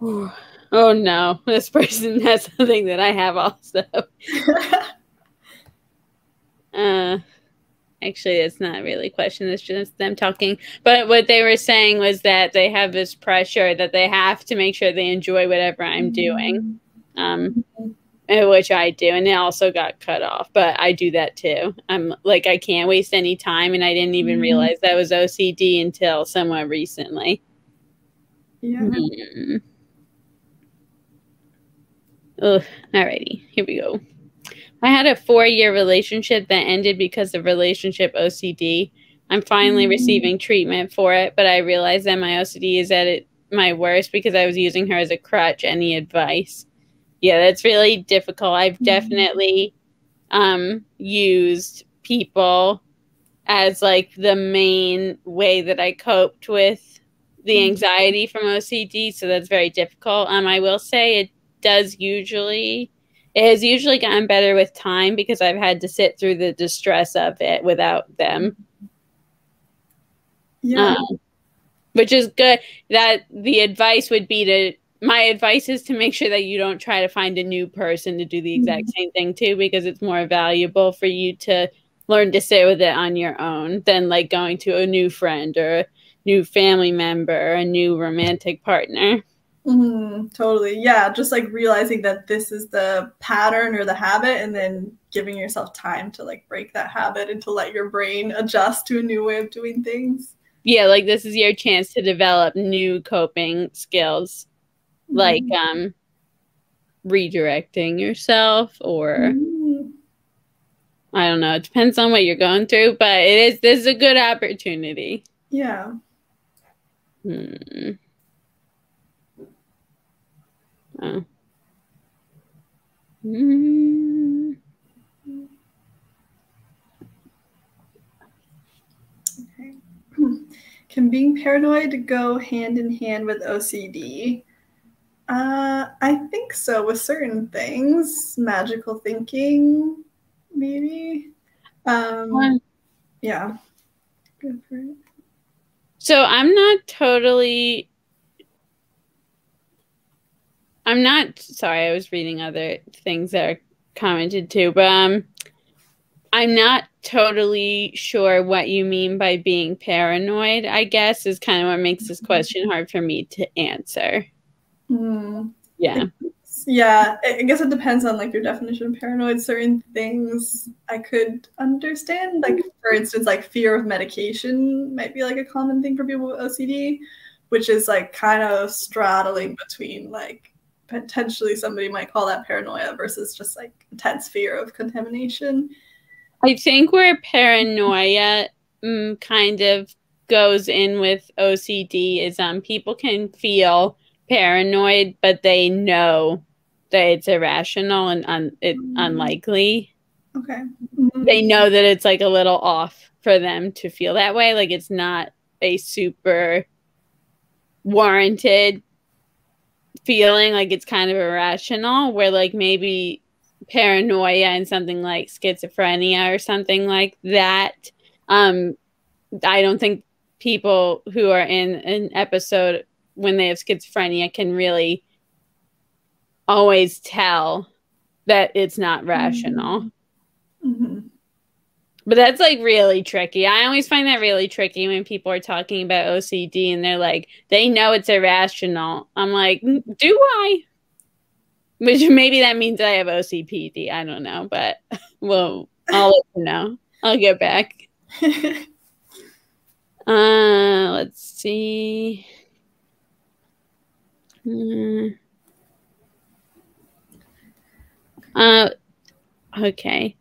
oh no, this person has something that I have also. uh actually it's not really a question it's just them talking but what they were saying was that they have this pressure that they have to make sure they enjoy whatever i'm doing um which i do and it also got cut off but i do that too i'm like i can't waste any time and i didn't even mm-hmm. realize that was ocd until somewhat recently yeah mm-hmm. Ugh, alrighty, here we go. I had a four year relationship that ended because of relationship OCD. I'm finally mm. receiving treatment for it, but I realize that my OCD is at it, my worst because I was using her as a crutch. Any advice? Yeah, that's really difficult. I've mm. definitely um, used people as like the main way that I coped with the mm. anxiety from OCD. So that's very difficult. Um, I will say it does usually it has usually gotten better with time because I've had to sit through the distress of it without them. Yeah. Um, which is good. That the advice would be to my advice is to make sure that you don't try to find a new person to do the exact mm-hmm. same thing too, because it's more valuable for you to learn to sit with it on your own than like going to a new friend or a new family member, or a new romantic partner. Mm-hmm, totally. Yeah. Just like realizing that this is the pattern or the habit, and then giving yourself time to like break that habit and to let your brain adjust to a new way of doing things. Yeah. Like this is your chance to develop new coping skills, mm-hmm. like um, redirecting yourself or. Mm-hmm. I don't know. It depends on what you're going through, but it is this is a good opportunity. Yeah. Hmm. Mm. Okay. Can being paranoid go hand in hand with OCD? Uh, I think so with certain things. Magical thinking, maybe. Um, yeah. So I'm not totally I'm not sorry, I was reading other things that are commented too, but um I'm not totally sure what you mean by being paranoid, I guess, is kind of what makes this question hard for me to answer. Mm. Yeah. Yeah, I guess it depends on like your definition of paranoid. Certain things I could understand, like for instance, like fear of medication might be like a common thing for people with OCD, which is like kind of straddling between like potentially somebody might call that paranoia versus just like intense fear of contamination. I think where paranoia mm, kind of goes in with OCD is um people can feel paranoid, but they know that it's irrational and un- it, mm-hmm. unlikely. Okay. Mm-hmm. They know that it's like a little off for them to feel that way. Like it's not a super warranted feeling like it's kind of irrational where like maybe paranoia and something like schizophrenia or something like that um i don't think people who are in an episode when they have schizophrenia can really always tell that it's not rational mm-hmm. But that's like really tricky. I always find that really tricky when people are talking about OCD and they're like, they know it's irrational. I'm like, do I? Which maybe that means I have OCPD. I don't know, but well, I'll let you know. I'll get back. uh, let's see. Hmm. Uh, okay.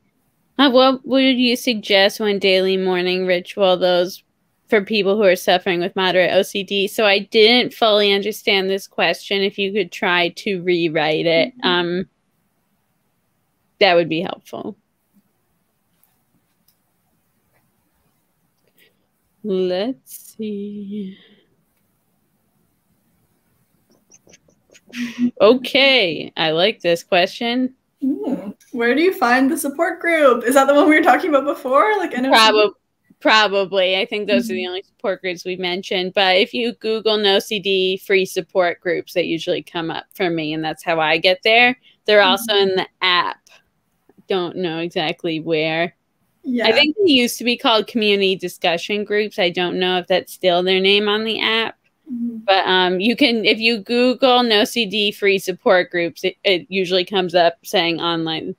Uh, what would you suggest one daily morning ritual those for people who are suffering with moderate OCD? So I didn't fully understand this question. If you could try to rewrite it, mm-hmm. um, that would be helpful. Let's see. Okay, I like this question. Mm. Where do you find the support group? Is that the one we were talking about before? Like Probably. Probably. I think those mm-hmm. are the mm-hmm. only support groups we mentioned. But if you Google NOCD free support groups, they usually come up for me, and that's how I get there. They're mm-hmm. also in the app. Don't know exactly where. Yeah. I think they used to be called community discussion groups. I don't know if that's still their name on the app. Mm-hmm. But um, you can, if you Google NOCD free support groups, it, it usually comes up saying online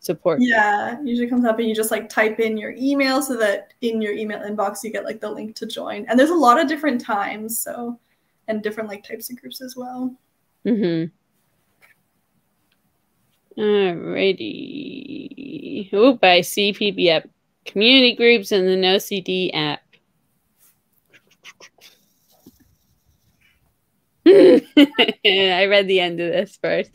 support. Yeah, usually comes up and you just like type in your email so that in your email inbox you get like the link to join. And there's a lot of different times, so and different like types of groups as well. Mm-hmm. Alrighty. Oop, I see PB community groups and the NOCD app. I read the end of this first.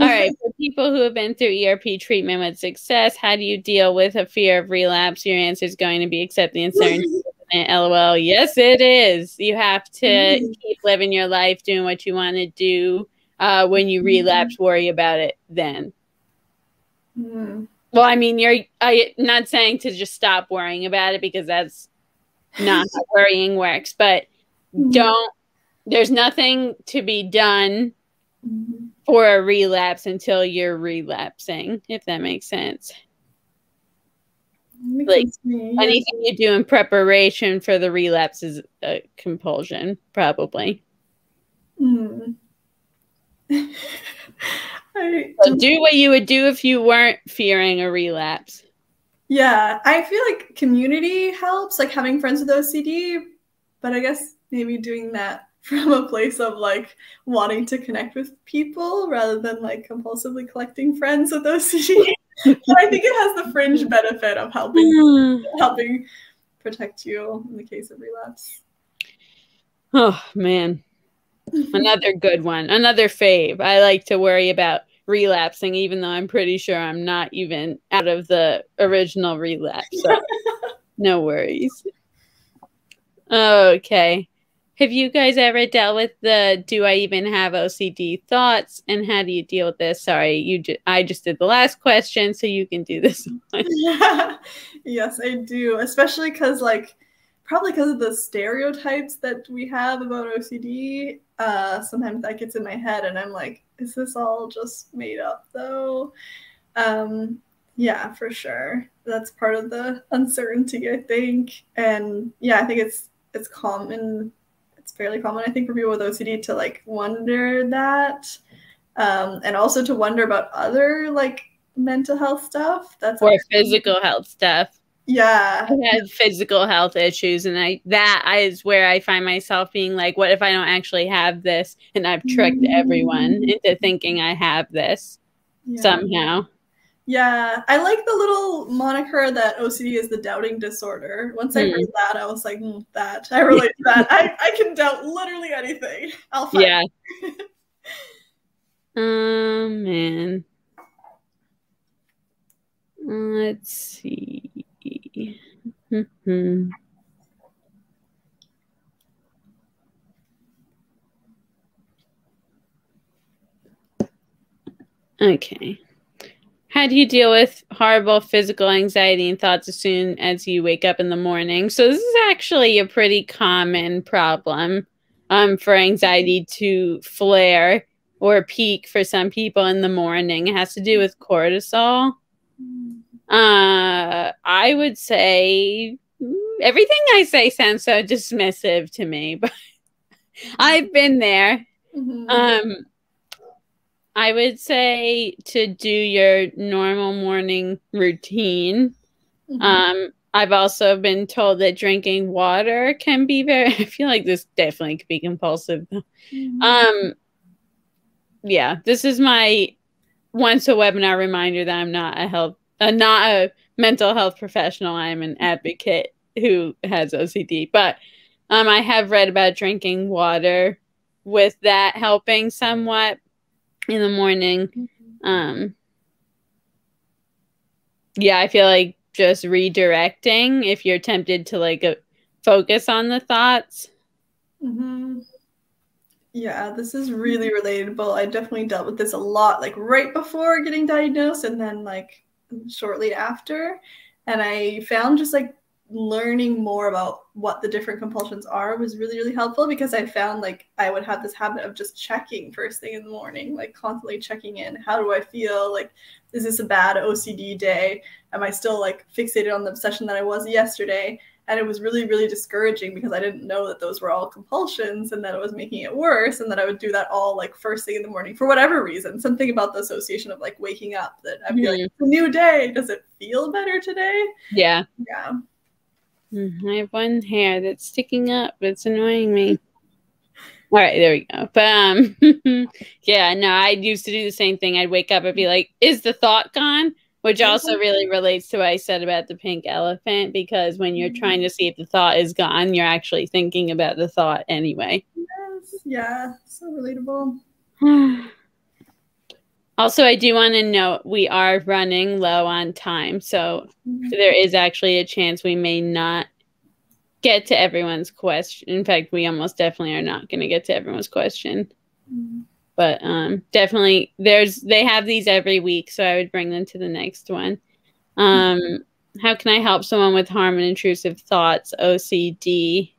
All right. For people who have been through ERP treatment with success, how do you deal with a fear of relapse? Your answer is going to be accept the uncertainty. LOL. Yes, it is. You have to mm-hmm. keep living your life, doing what you want to do. Uh, when you relapse, mm-hmm. worry about it then. Mm. Well, I mean, you're I, not saying to just stop worrying about it because that's not how worrying works, but mm-hmm. don't, there's nothing to be done for a relapse until you're relapsing, if that makes sense. Makes like anything you do in preparation for the relapse is a compulsion, probably. Mm. I, so do what you would do if you weren't fearing a relapse. Yeah, I feel like community helps, like having friends with OCD, but I guess maybe doing that from a place of like wanting to connect with people rather than like compulsively collecting friends with OCD. but I think it has the fringe benefit of helping hmm. helping protect you in the case of relapse. Oh man. Another good one. Another fave. I like to worry about relapsing, even though I'm pretty sure I'm not even out of the original relapse. So no worries. Okay. Have you guys ever dealt with the do I even have OCD thoughts and how do you deal with this? Sorry, you ju- I just did the last question so you can do this one. yes, I do, especially cuz like probably because of the stereotypes that we have about OCD. Uh, sometimes that gets in my head, and I'm like, is this all just made up though? Um, yeah, for sure. That's part of the uncertainty, I think. And yeah, I think it's it's common. Fairly common, I think, for people with OCD to like wonder that, um, and also to wonder about other like mental health stuff. That's or physical health stuff yeah i had physical health issues and i that is where i find myself being like what if i don't actually have this and i've tricked mm-hmm. everyone into thinking i have this yeah. somehow yeah i like the little moniker that ocd is the doubting disorder. Once i heard hmm. that i was like mm, that i relate to that. I, I can doubt literally anything. I'll find yeah. oh man. Let's see. Mm-hmm. Okay. How do you deal with horrible physical anxiety and thoughts as soon as you wake up in the morning? So this is actually a pretty common problem um, for anxiety to flare or peak for some people in the morning. It has to do with cortisol. Uh, I would say everything I say sounds so dismissive to me, but I've been there. Mm-hmm. Um, I would say to do your normal morning routine. Mm-hmm. Um, I've also been told that drinking water can be very. I feel like this definitely could be compulsive. Mm-hmm. Um, yeah, this is my once a webinar reminder that I'm not a health uh, not a mental health professional. I'm an advocate who has OCD, but um, I have read about drinking water with that helping somewhat in the morning. Mm-hmm. Um, yeah, I feel like just redirecting if you're tempted to like uh, focus on the thoughts. Mm-hmm. Yeah, this is really relatable. I definitely dealt with this a lot, like right before getting diagnosed, and then like shortly after. And I found just like learning more about what the different compulsions are was really really helpful because i found like i would have this habit of just checking first thing in the morning like constantly checking in. How do i feel? Like is this a bad ocd day? Am i still like fixated on the obsession that i was yesterday? And it was really really discouraging because i didn't know that those were all compulsions and that it was making it worse and that i would do that all like first thing in the morning for whatever reason. Something about the association of like waking up that i'd be mm-hmm. like it's a new day. Does it feel better today? Yeah. Yeah i have one hair that's sticking up it's annoying me All right, there we go. But um, yeah, no, I used to do the same thing. I'd wake up and be like, "Is the thought gone?" Which also really relates to what I said about the pink elephant, because when you're trying to see if the thought is gone, you're actually thinking about the thought anyway. Yes, yeah, so relatable. also, I do want to note we are running low on time, so mm-hmm. there is actually a chance we may not get to everyone's question. In fact, we almost definitely are not going to get to everyone's question. Mm-hmm. But um, definitely, there's they have these every week, so I would bring them to the next one. Um, how can I help someone with harm and intrusive thoughts? OCD.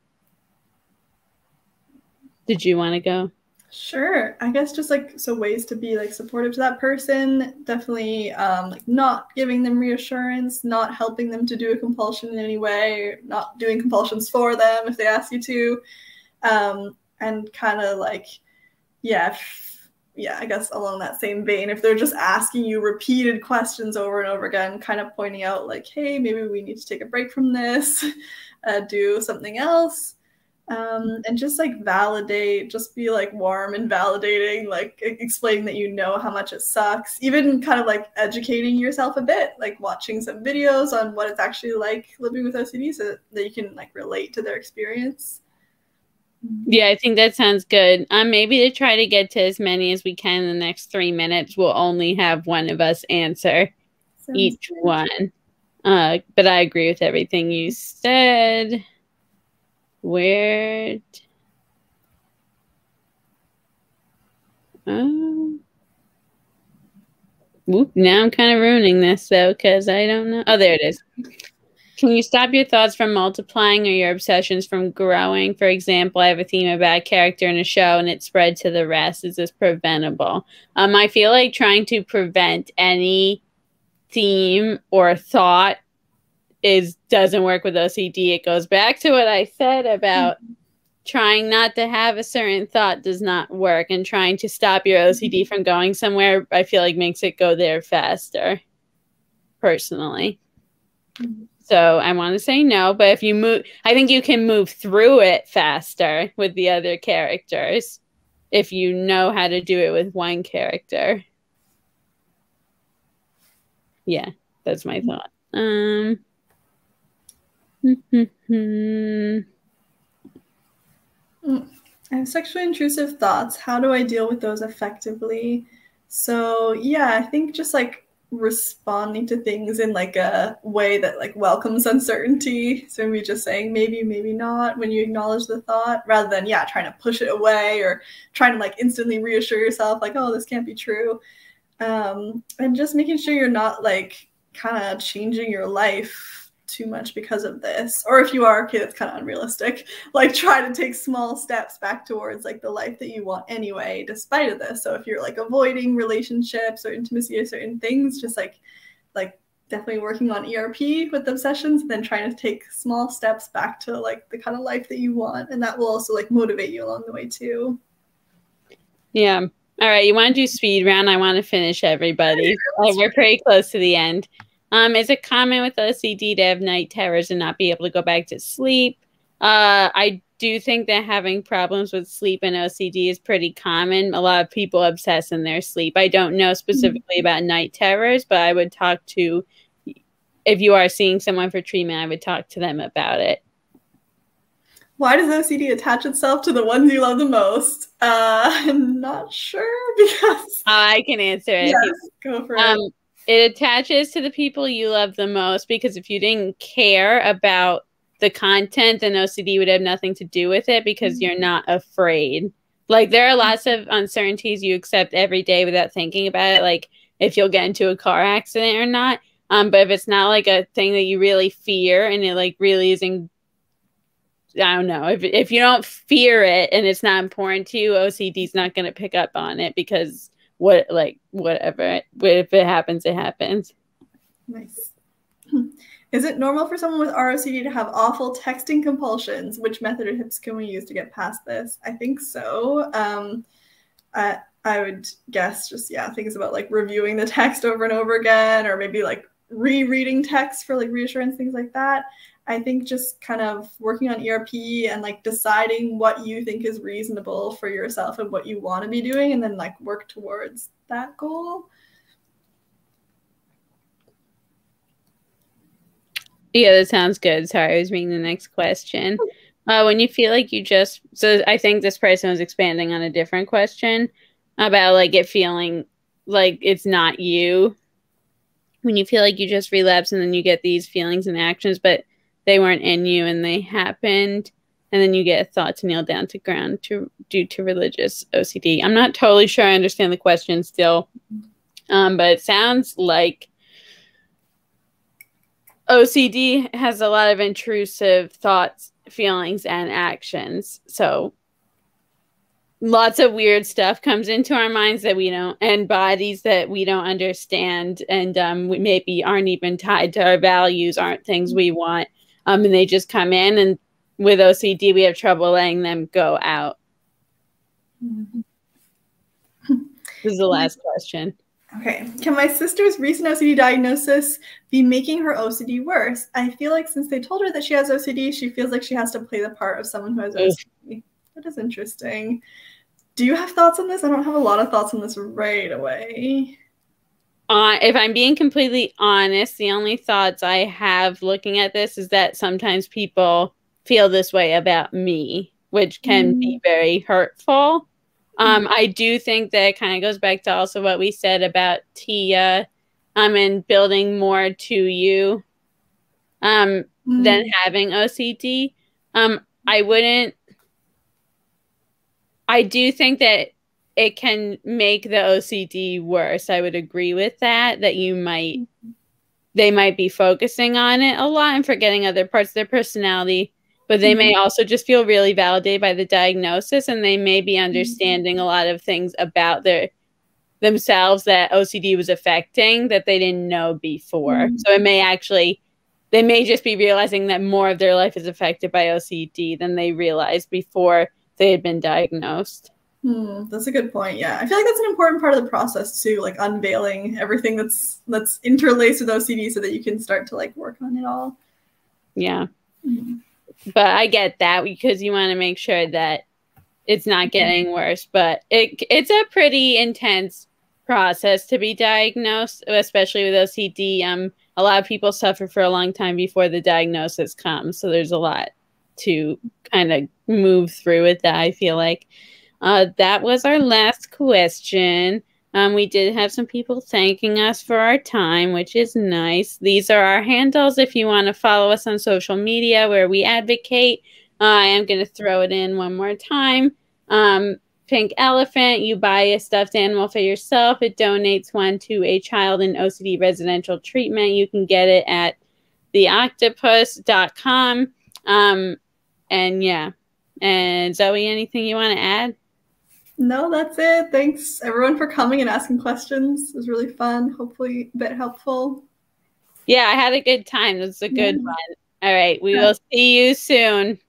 Did you want to go? Sure. I guess just like so ways to be like supportive to that person. Definitely um like not giving them reassurance, not helping them to do a compulsion in any way, not doing compulsions for them if they ask you to. Um and kind of like yeah, yeah, I guess along that same vein, if they're just asking you repeated questions over and over again, kind of pointing out like, hey, maybe we need to take a break from this, uh, do something else um, and just like validate, just be like warm and validating, like explaining that you know how much it sucks, even kind of like educating yourself a bit, like watching some videos on what it's actually like living with OCD so that you can like relate to their experience. Yeah, I think that sounds good. Um, maybe to try to get to as many as we can in the next three minutes, we'll only have one of us answer sounds each good. one. Uh, but I agree with everything you said. Where? Oh. Whoop, now I'm kind of ruining this though because I don't know. Oh, there it is. Can you stop your thoughts from multiplying or your obsessions from growing? For example, I have a theme about a character in a show and it spread to the rest. Is this preventable? Um, I feel like trying to prevent any theme or thought is doesn't work with OCD. It goes back to what I said about mm-hmm. trying not to have a certain thought does not work and trying to stop your OCD mm-hmm. from going somewhere I feel like makes it go there faster personally. Mm-hmm. So I want to say no, but if you move I think you can move through it faster with the other characters if you know how to do it with one character. Yeah, that's my mm-hmm. thought. Um I have sexually intrusive thoughts. How do I deal with those effectively? So, yeah, I think just like responding to things in like a way that like welcomes uncertainty. So maybe just saying maybe, maybe not when you acknowledge the thought rather than, yeah, trying to push it away or trying to like instantly reassure yourself, like, oh, this can't be true. Um, and just making sure you're not like kind of changing your life too much because of this. Or if you are okay that's kind of unrealistic. Like try to take small steps back towards like the life that you want anyway despite of this. So if you're like avoiding relationships or intimacy or certain things just like like definitely working on erp with obsessions and then trying to take small steps back to like the kind of life that you want. And that will also like motivate you along the way too. Yeah. All right. You want to do speed round i want to finish everybody. Like, we're pretty close to the end um, is it common with OCD to have night terrors and not be able to go back to sleep? Uh, I do think that having problems with sleep and OCD is pretty common. A lot of people obsess in their sleep. I don't know specifically mm-hmm. about night terrors, but I would talk to, if you are seeing someone for treatment, I would talk to them about it. Why does OCD attach itself to the ones you love the most? Uh, I'm not sure because I can answer it. Yes, go for um, it attaches to the people you love the most because if you didn't care about the content, then OCD would have nothing to do with it because mm-hmm. you're not afraid. Like there are lots of uncertainties you accept every day without thinking about it, like if you'll get into a car accident or not. Um, but if it's not like a thing that you really fear and it like really isn't I don't know. If if you don't fear it and it's not important to you, OCD's not going to pick up on it because what like whatever if it happens it happens nice is it normal for someone with ROCD to have awful texting compulsions? Which method or tips can we use to get past this? I think so. Um, I, I would guess just, yeah, things about like reviewing the text over and over again, or maybe like rereading text for like reassurance, things like that. I think just kind of working on ERP and like deciding what you think is reasonable for yourself and what you want to be doing, and then like work towards that goal. Yeah, that sounds good. Sorry, I was reading the next question. Uh, when you feel like you just, so I think this person was expanding on a different question about like it feeling like it's not you. When you feel like you just relapse and then you get these feelings and actions, but they weren't in you and they happened and then you get a thought to kneel down to ground to due to religious OCD. I'm not totally sure I understand the question still, um, but it sounds like OCD has a lot of intrusive thoughts, feelings, and actions. So lots of weird stuff comes into our minds that we don't and bodies that we don't understand and um, we maybe aren't even tied to our values aren't things we want um, and they just come in. And with OCD, we have trouble letting them go out. Mm-hmm. this is the last question. Okay. Can my sister's recent OCD diagnosis be making her OCD worse? I feel like since they told her that she has OCD, she feels like she has to play the part of someone who has OCD. That is interesting. Do you have thoughts on this? I don't have a lot of thoughts on this right away uh, if I'm being completely honest, the only thoughts I have looking at this is that sometimes people feel this way about me, which can mm. be very hurtful. Um, mm. I do think that it kind of goes back to also what we said about Tia um, and building more to you um, mm. than having OCD. Um, I wouldn't. I do think that it can make the OCD worse. I would agree with that, that you might, they might be focusing on it a lot and forgetting other parts of their personality, but they mm-hmm. may also just feel really validated by the diagnosis and they may be mm-hmm. understanding mm-hmm. a lot of things about their themselves that OCD was affecting that they didn't know before. Mm-hmm. So it may actually they may just be realizing that more of their life is affected by OCD than they realized before they had been diagnosed. Hmm, that's a good point. Yeah, I feel like that's an important part of the process too, like unveiling everything that's that's interlaced with OCD, so that you can start to like work on it all. Yeah, mm-hmm. but I get that because you want to make sure that it's not mm-hmm. getting worse. But it it's a pretty intense process to be diagnosed, especially with OCD. Um, a lot of people suffer for a long time before the diagnosis comes, so there's a lot to kind of move through with that. I feel like. Uh, that was our last question. Um, we did have some people thanking us for our time, which is nice. These are our handles if you want to follow us on social media where we advocate. Uh, I am going to throw it in one more time. Um, Pink Elephant, you buy a stuffed animal for yourself. It donates one to a child in OCD residential treatment. You can get it at theocdtopus.com. Um, and yeah. And Zoe, anything you want to add? No, that's it. Thanks everyone for coming and asking questions. It was really fun. Hopefully a bit helpful. Yeah, I had a good time. It was a good yeah. one. All right. We yeah. will see you soon.